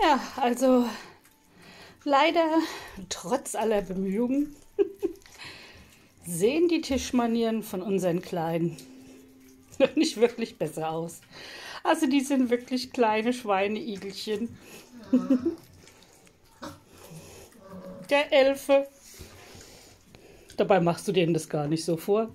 Ja, also leider trotz aller Bemühungen sehen die Tischmanieren von unseren Kleinen noch nicht wirklich besser aus. Also die sind wirklich kleine Schweineigelchen. Der Elfe. Dabei machst du denen das gar nicht so vor.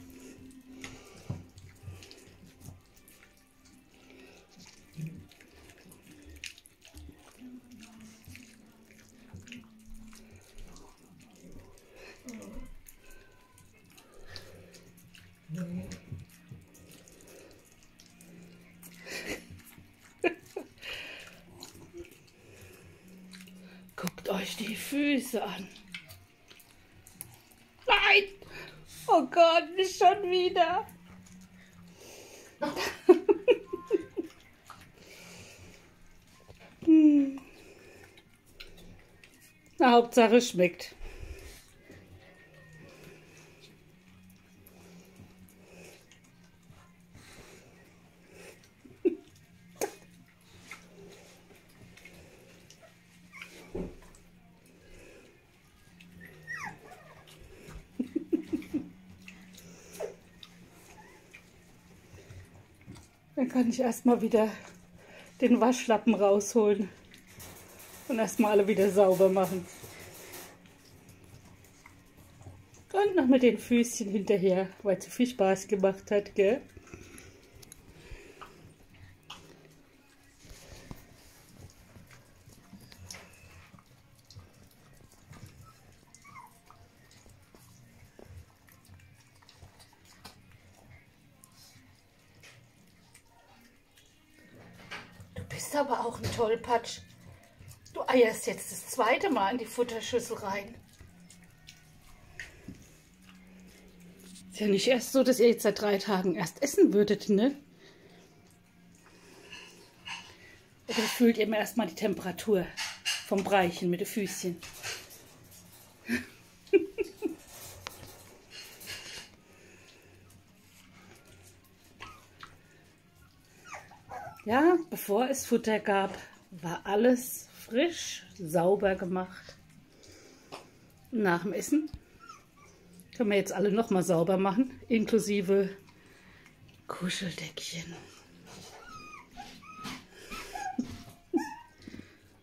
Euch die Füße an. Nein! Oh Gott, nicht schon wieder. hm. Na, Hauptsache schmeckt. Dann kann ich erstmal wieder den Waschlappen rausholen und erstmal alle wieder sauber machen. Und noch mit den Füßchen hinterher, weil es zu viel Spaß gemacht hat, gell? Bist aber auch ein Tollpatsch. Du eierst jetzt das zweite Mal in die Futterschüssel rein. Ist ja nicht erst so, dass ihr jetzt seit drei Tagen erst essen würdet, ne? Oder fühlt ihr mir erstmal die Temperatur vom Breichen mit den Füßchen? Ja, bevor es Futter gab, war alles frisch, sauber gemacht. Nach dem Essen können wir jetzt alle nochmal sauber machen, inklusive Kuscheldeckchen.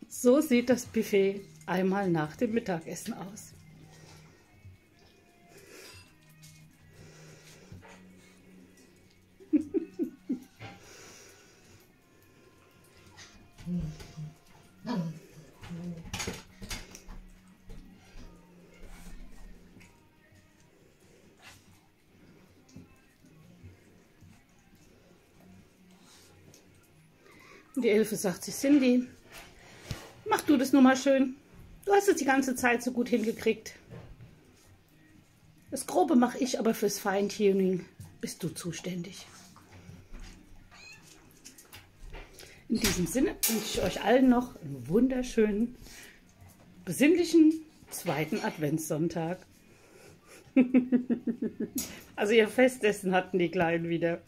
So sieht das Buffet einmal nach dem Mittagessen aus. Die Elfe sagt sich, Cindy, mach du das nur mal schön. Du hast es die ganze Zeit so gut hingekriegt. Das Grobe mache ich, aber fürs Feintuning bist du zuständig. In diesem Sinne wünsche ich euch allen noch einen wunderschönen, besinnlichen zweiten Adventssonntag. also ihr Festessen hatten die Kleinen wieder.